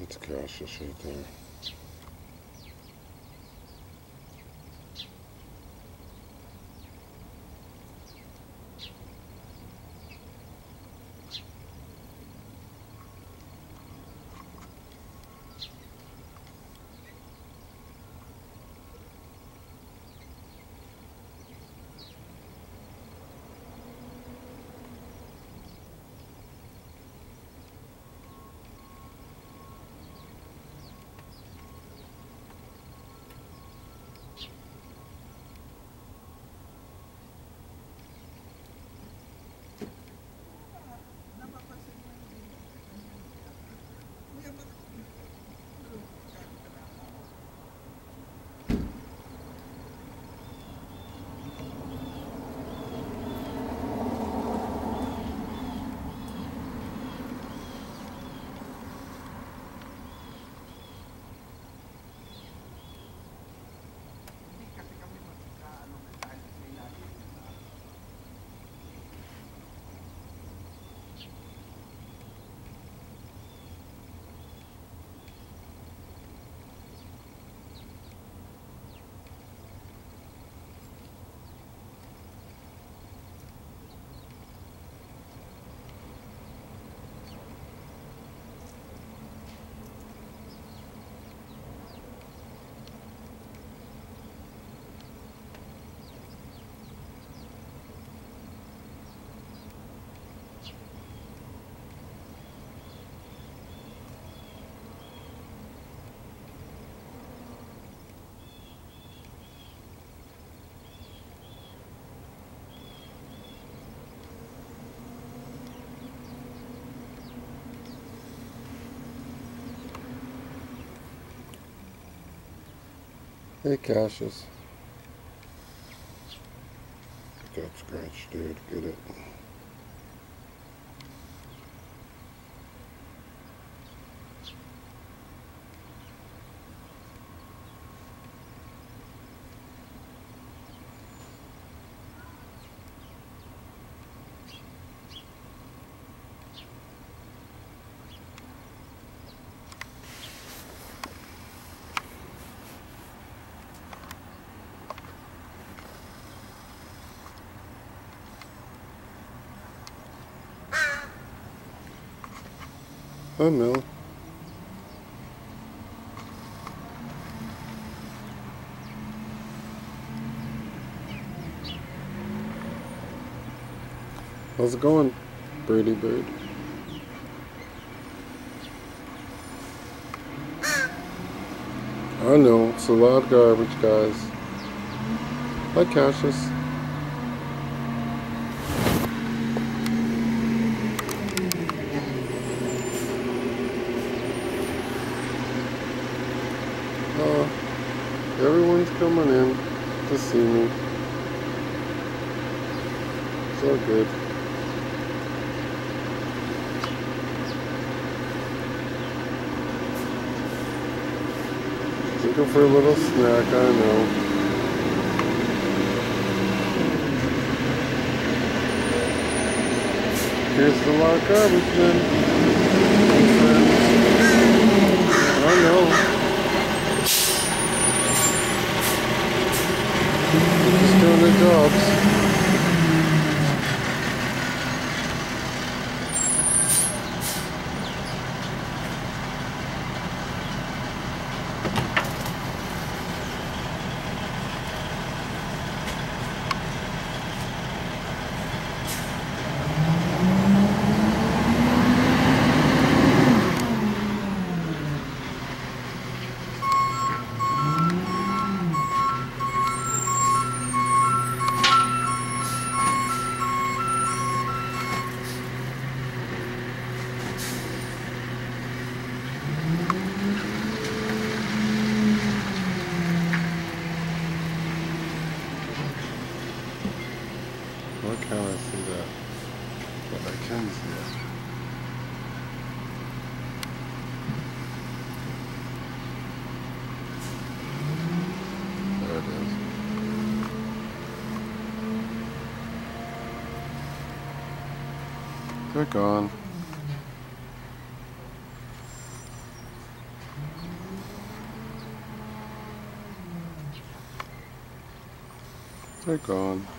It's Cassius right there. Hey Cassius. Got scratched, dude. Get it. Hi, Mel. How's it going, birdie bird? I know, it's a lot of garbage, guys. Hi, Cassius. Uh, everyone's coming in to see me. It's all good. Looking for a little snack, I know. Here's the of garbage then. I know. Just doing their jobs. I can't see that, but I can see it. There it is. They're gone. They're gone.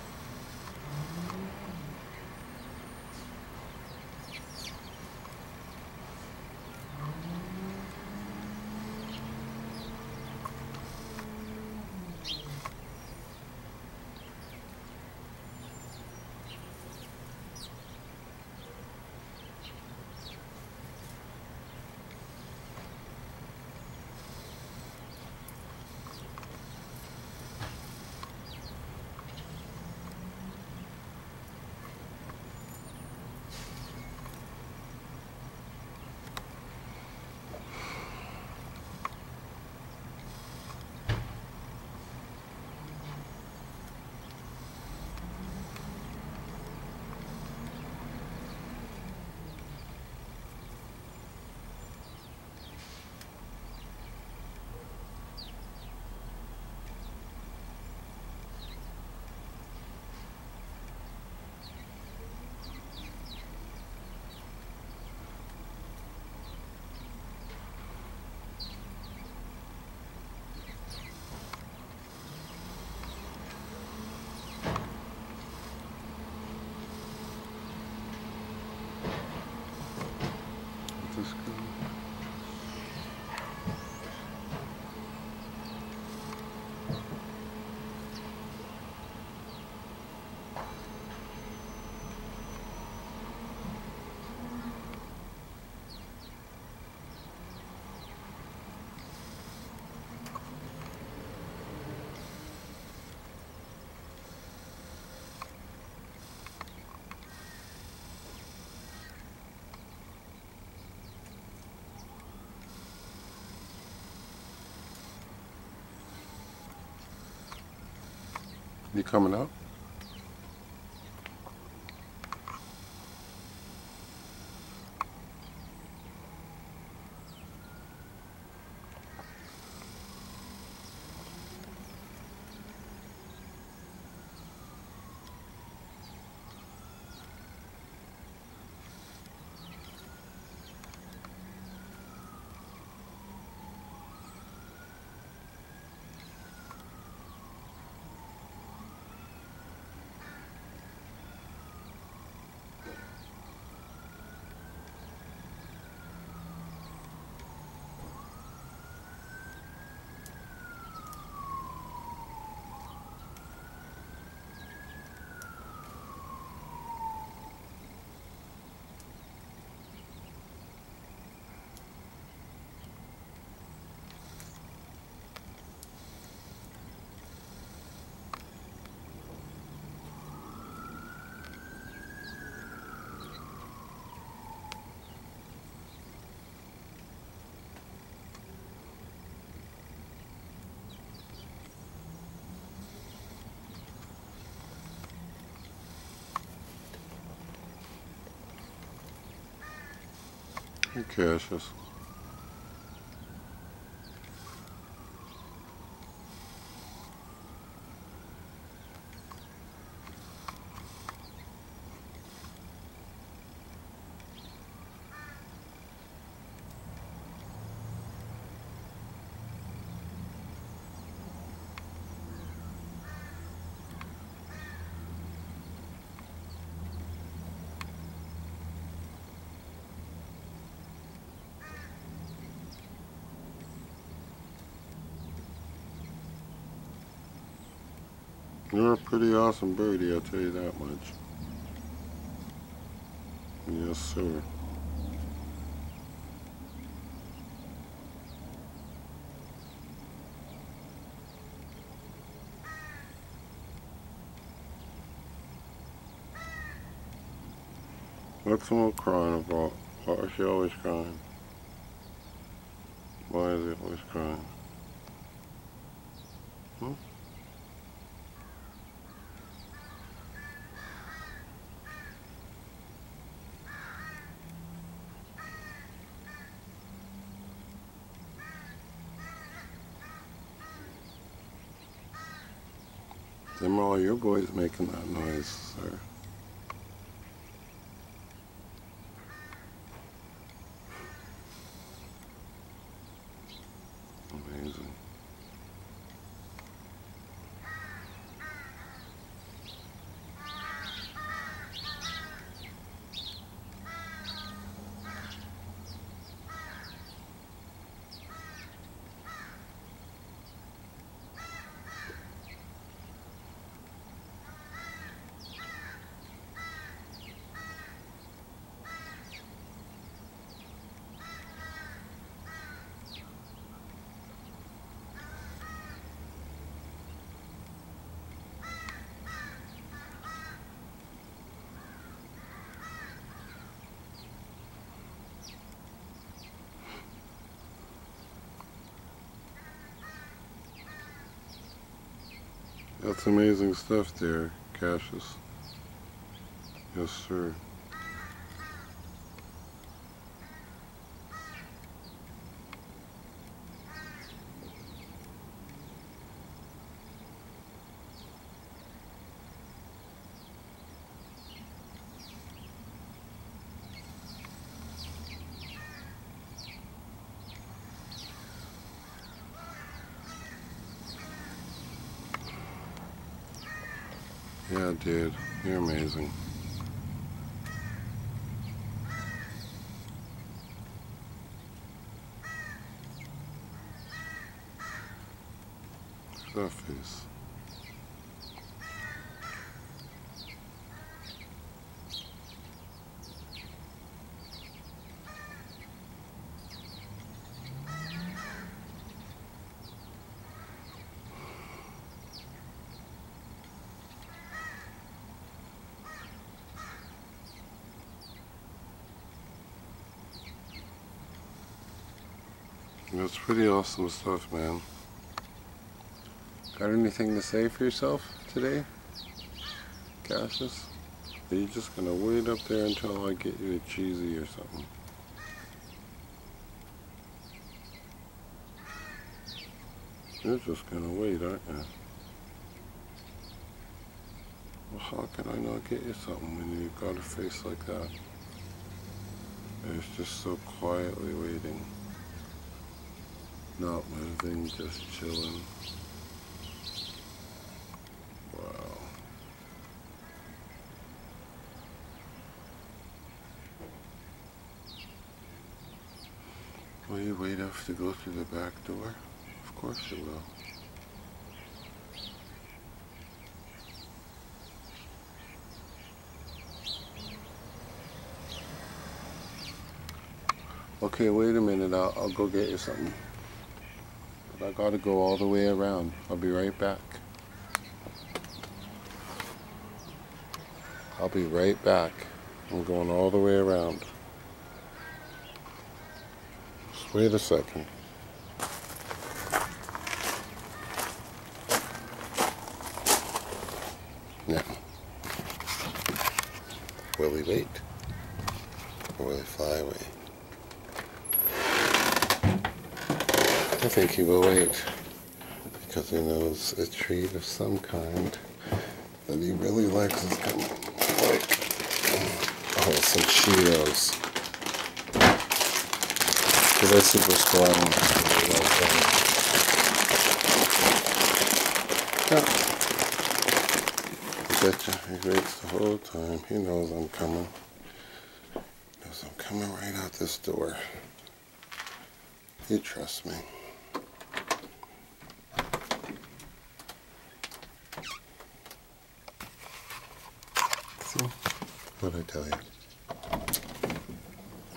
You coming up? Who You're a pretty awesome birdie, I'll tell you that much. Yes, sir. What's someone crying about? Why is she always crying? Why is he always crying? Hmm? Them all your boys making that noise, sir. Amazing. That's amazing stuff there, Cassius. Yes, sir. Yeah, dude, you're amazing. That That's pretty awesome stuff, man. Got anything to say for yourself today, Cassius? Are you just gonna wait up there until I get you a cheesy or something? You're just gonna wait, aren't you? Well, how can I not get you something when you've got a face like that? It's just so quietly waiting. Not moving, just chilling. Wow. Will you wait up to go through the back door? Of course you will. Okay, wait a minute. I'll, I'll go get you something. I gotta go all the way around. I'll be right back. I'll be right back. I'm going all the way around. Just wait a second. Now, will he wait? Or will he fly away? Think he will wait because he knows a treat of some kind that he really likes is coming. Like, oh, some Cheetos. So they're super strong. Yeah. Betcha he waits the whole time. He knows I'm coming. Knows I'm coming right out this door. You trust me. I tell you?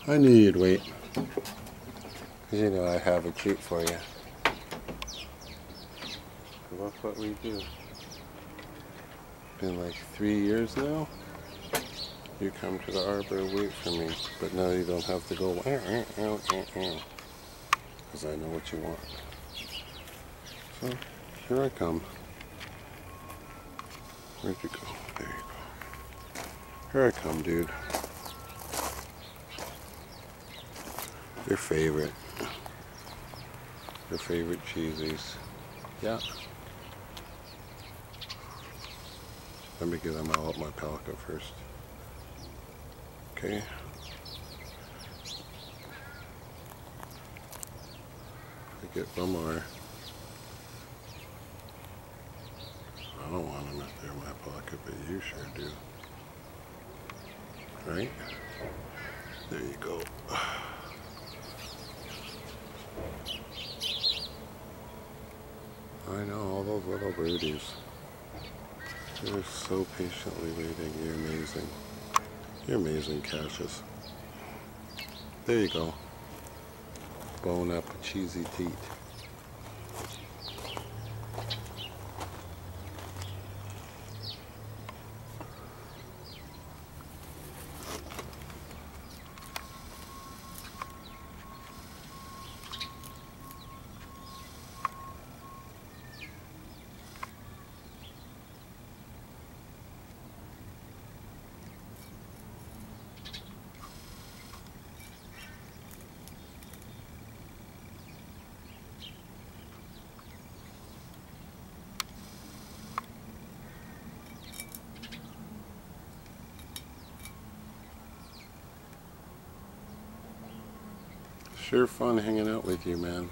I knew you'd wait. Because you know I have a treat for you. Look what we do. Been like three years now. You come to the arbor and wait for me, but now you don't have to go because I know what you want. So here I come. Where'd you go? There you go. Here I come, dude. Your favorite. Your favorite cheesies. Yeah. Let me get them all up my pelican first. Okay. I get one more. I don't want them up they're in my pocket, but you sure do. Right? There you go. I know all those little birdies. They're so patiently waiting. You're amazing. You're amazing, Cassius. There you go. Bone up cheesy teeth. Sure fun hanging out with you, man.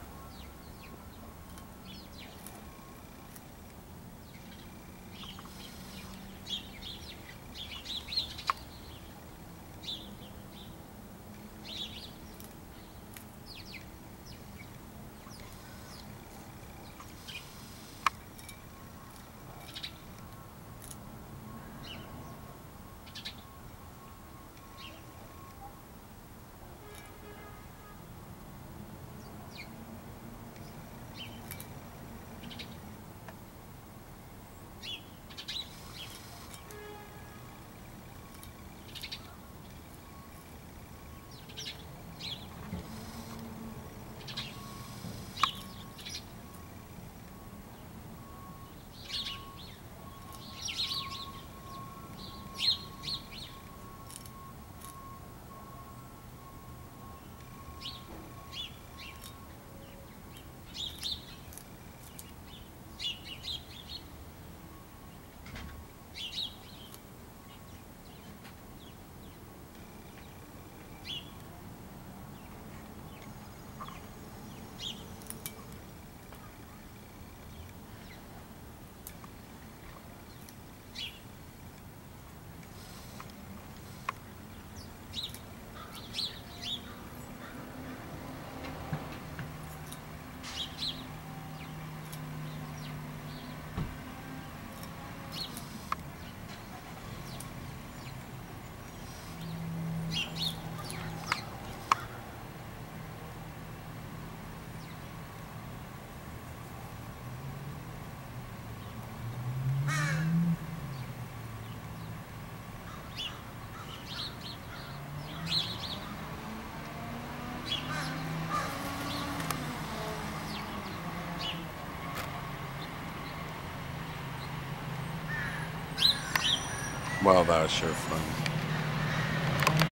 Wow, that was sure fun.